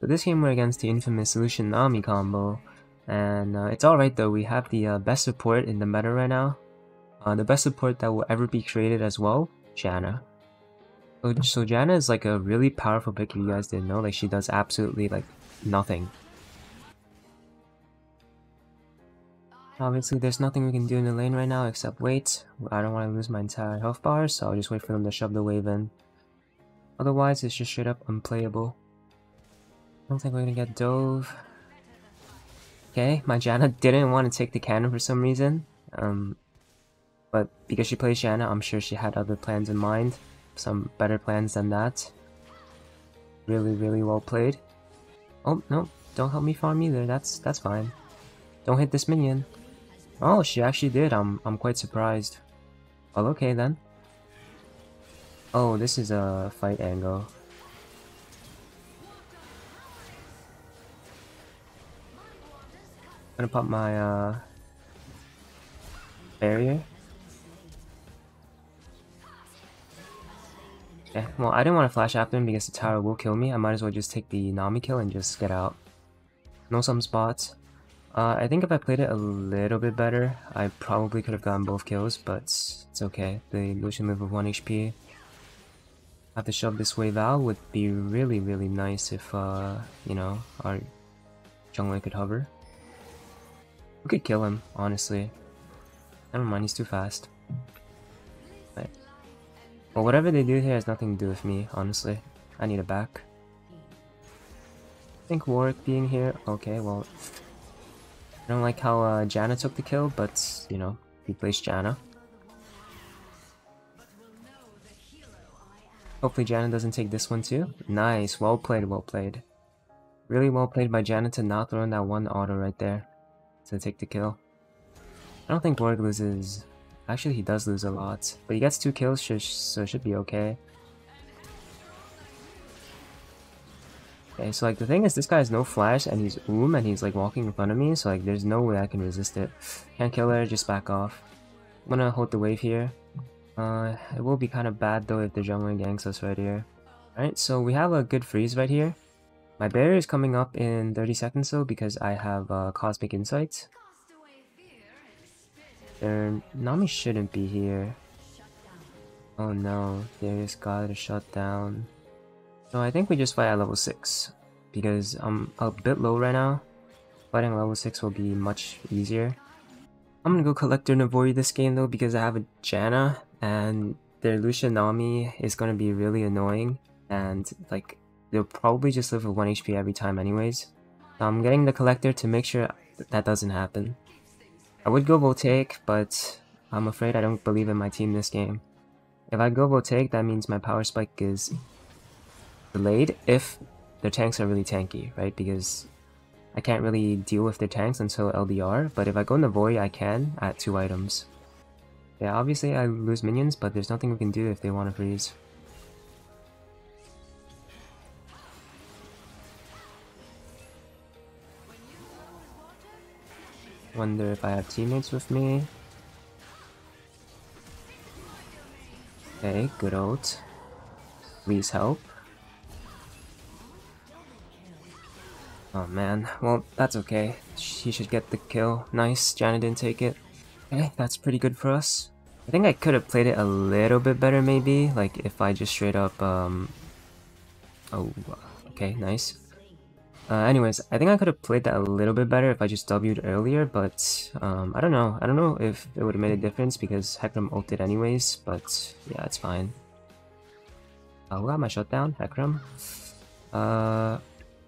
But this game we're against the infamous Lucian Nami combo. And uh, it's alright though, we have the uh, best support in the meta right now. Uh, the best support that will ever be created as well, Janna. So, so Janna is like a really powerful pick if you guys didn't know, like she does absolutely like nothing. Obviously there's nothing we can do in the lane right now except wait. I don't want to lose my entire health bar, so I'll just wait for them to shove the wave in. Otherwise it's just straight up unplayable. Don't think we're gonna get Dove. Okay, my Janna didn't want to take the cannon for some reason. Um, but because she plays Janna, I'm sure she had other plans in mind. Some better plans than that. Really, really well played. Oh, no, don't help me farm either, that's that's fine. Don't hit this minion. Oh, she actually did, I'm, I'm quite surprised. Well, okay then. Oh, this is a fight angle. Gonna pop my uh, barrier. Yeah, well, I didn't want to flash after him because the tower will kill me. I might as well just take the Nami kill and just get out. Know some spots. Uh, I think if I played it a little bit better, I probably could have gotten both kills, but it's okay. The Lucian move of 1 HP. Have to shove this wave out would be really, really nice if, uh, you know, our jungler could hover. We could kill him, honestly. Never mind, he's too fast. But, well, whatever they do here has nothing to do with me, honestly. I need a back. I think Warwick being here, okay, well... I don't like how uh, Janna took the kill, but, you know, he plays Janna. Hopefully Janna doesn't take this one too. Nice, well played, well played. Really well played by Janna to not throw in that one auto right there to take the kill. I don't think Borg loses... Actually, he does lose a lot. But he gets two kills, so it should be okay. Okay, so like the thing is, this guy has no flash, and he's oom, and he's like walking in front of me, so like there's no way I can resist it. Can't kill her, just back off. I'm gonna hold the wave here. Uh, it will be kind of bad though if the jungler ganks us right here. Alright, so we have a good freeze right here. My barrier is coming up in 30 seconds though because I have uh, Cosmic Insights. There, Nami shouldn't be here. Oh no, Darius got a shutdown. So I think we just fight at level 6 because I'm a bit low right now. Fighting level 6 will be much easier. I'm gonna go Collector Navori this game though because I have a Janna and their Lucian Nami is gonna be really annoying and like they'll probably just live with 1 HP every time anyways. So I'm getting the collector to make sure that doesn't happen. I would go Voltaic, but I'm afraid I don't believe in my team this game. If I go Voltaic, that means my power spike is delayed if their tanks are really tanky, right? Because I can't really deal with their tanks until LDR, but if I go Navori, I can at two items. Yeah, obviously I lose minions, but there's nothing we can do if they want to freeze. Wonder if I have teammates with me. Okay, good ult. Please help. Oh man, well that's okay. She should get the kill. Nice, Janna didn't take it. Okay, that's pretty good for us. I think I could have played it a little bit better maybe, like if I just straight up, um... Oh, okay, nice. Uh, anyways, I think I could have played that a little bit better if I just W'd earlier, but um, I don't know. I don't know if it would have made a difference because Hecarim ulted anyways, but yeah, it's fine. Who got my shutdown? Hecarim? Uh,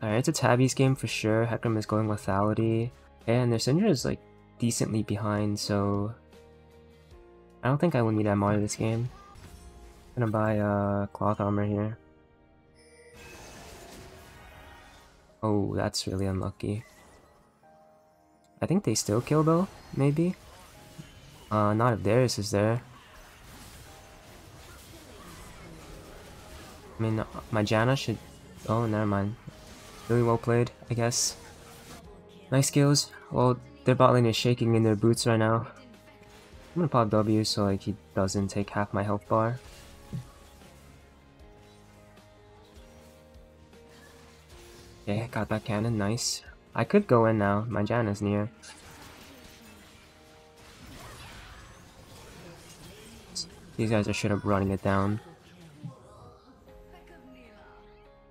Alright, it's a Tabi's game for sure. Hecarim is going lethality. And their Syndra is like decently behind, so I don't think I will need MR this game. I'm gonna buy uh, cloth armor here. Oh, that's really unlucky. I think they still kill though, maybe? Uh, not if Darius is there. I mean, my Janna should... Oh, never mind. Really well played, I guess. Nice skills. Well, their bot lane is shaking in their boots right now. I'm gonna pop W so like he doesn't take half my health bar. Okay, got that cannon, nice. I could go in now, my Janna's near. These guys are straight up running it down.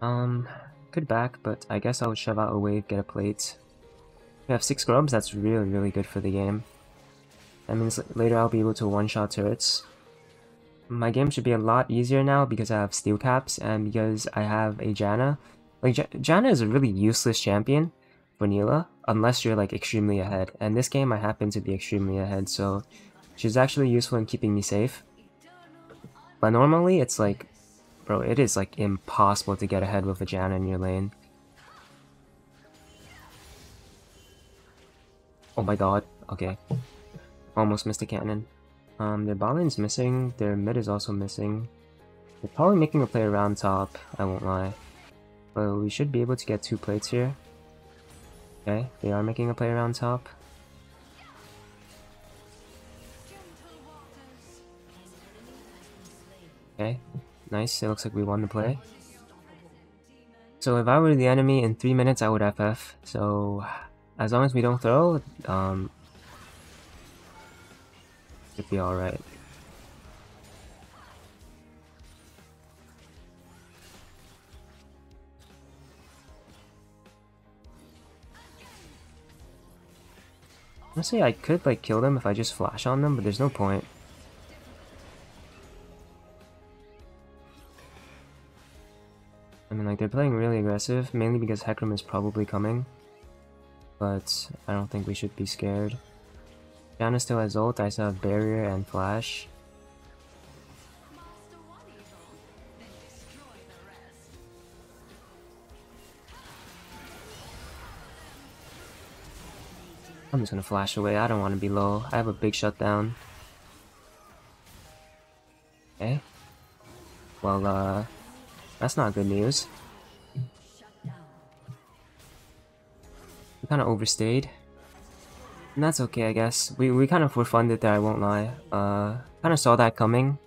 Um, could back, but I guess I would shove out a wave, get a plate. We have 6 grubs, that's really, really good for the game. That means later I'll be able to one-shot turrets. My game should be a lot easier now because I have steel caps and because I have a Janna. Like, Janna is a really useless champion Vanilla, unless you're like extremely ahead. And this game I happen to be extremely ahead, so she's actually useful in keeping me safe. But normally it's like, bro, it is like impossible to get ahead with a Janna in your lane. Oh my god, okay. Almost missed a cannon. Um, their bot lane's missing, their mid is also missing. They're probably making a play around top, I won't lie. But we should be able to get two plates here. Okay, they are making a play around top. Okay, nice. It looks like we won the play. So if I were the enemy in 3 minutes, I would FF. So as long as we don't throw, um, should be alright. Honestly, I could like kill them if I just flash on them, but there's no point. I mean, like, they're playing really aggressive, mainly because Hecarim is probably coming. But I don't think we should be scared. Janna still has ult, I still have barrier and flash. I'm just gonna flash away, I don't want to be low. I have a big shutdown. Okay. Well, uh... That's not good news. We kind of overstayed. And that's okay, I guess. We, we kind of were funded there, I won't lie. Uh, kind of saw that coming.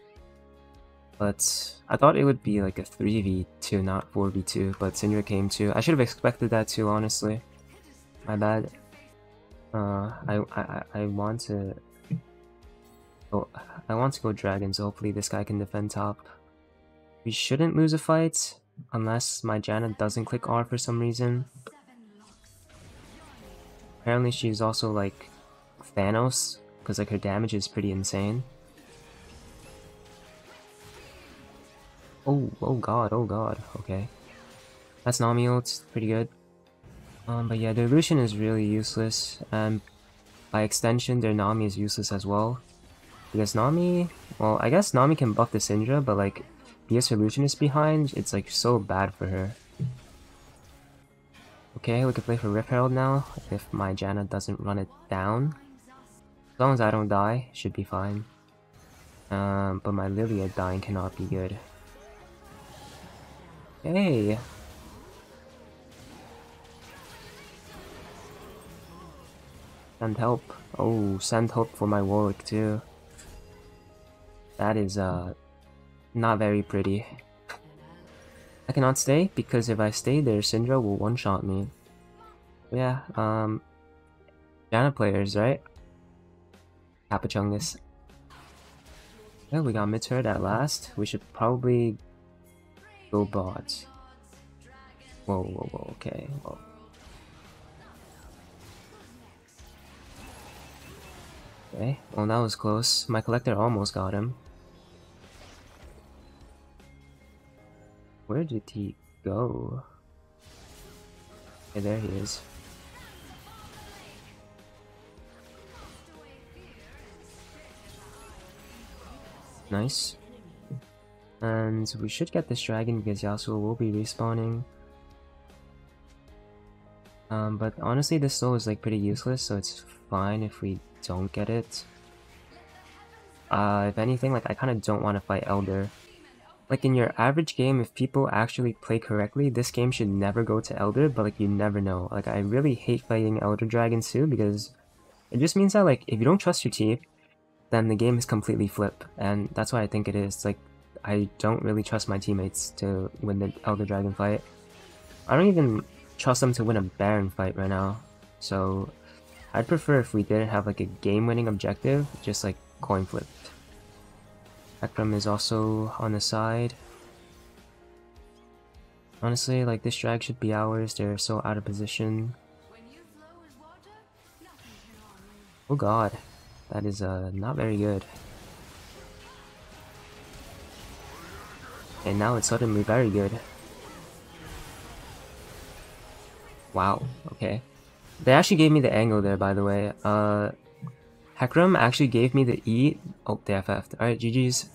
But I thought it would be like a 3v2, not 4v2, but Syndra came too. I should have expected that too, honestly. My bad. Uh, I, I, I want to... Oh, I want to go dragon, so hopefully this guy can defend top. We shouldn't lose a fight, unless my Janna doesn't click R for some reason. Apparently she's also like Thanos, because like her damage is pretty insane. Oh, oh god, oh god, okay. That's Nami ult, pretty good. Um, but yeah, their Lucian is really useless, and by extension, their Nami is useless as well. Because Nami, well, I guess Nami can buff the Syndra, but like, because her Lucian is behind, it's like so bad for her. Okay, we can play for Rift Herald now, if my Janna doesn't run it down. As long as I don't die, should be fine. Um, but my Lilia dying cannot be good. Hey! Send help. Oh, send help for my Warwick too. That is, uh, not very pretty. I cannot stay, because if I stay there, Syndra will one-shot me. Yeah, um... Janna players, right? Capachungus. Yeah, we got mid at last. We should probably go bot. Whoa, whoa, whoa, okay. Whoa. Okay, well that was close. My collector almost got him. Where did he go? Okay, there he is. Nice. And we should get this dragon because Yasuo will be respawning. Um, but honestly, this soul is like pretty useless, so it's fine if we don't get it. Uh, if anything, like I kind of don't want to fight Elder like in your average game, if people actually play correctly, this game should never go to Elder, but like you never know. Like I really hate fighting Elder Dragons too because it just means that like if you don't trust your team, then the game is completely flip. And that's why I think it is. Like I don't really trust my teammates to win the Elder Dragon fight. I don't even trust them to win a Baron fight right now. So I'd prefer if we didn't have like a game-winning objective, just like coin flipped. Hecarim is also on the side. Honestly, like this drag should be ours. They're so out of position. Oh god, that is uh not very good. And now it's suddenly very good. Wow, okay. They actually gave me the angle there, by the way. Uh, Hecarim actually gave me the E. Oh, they FF'd. Alright, GG's.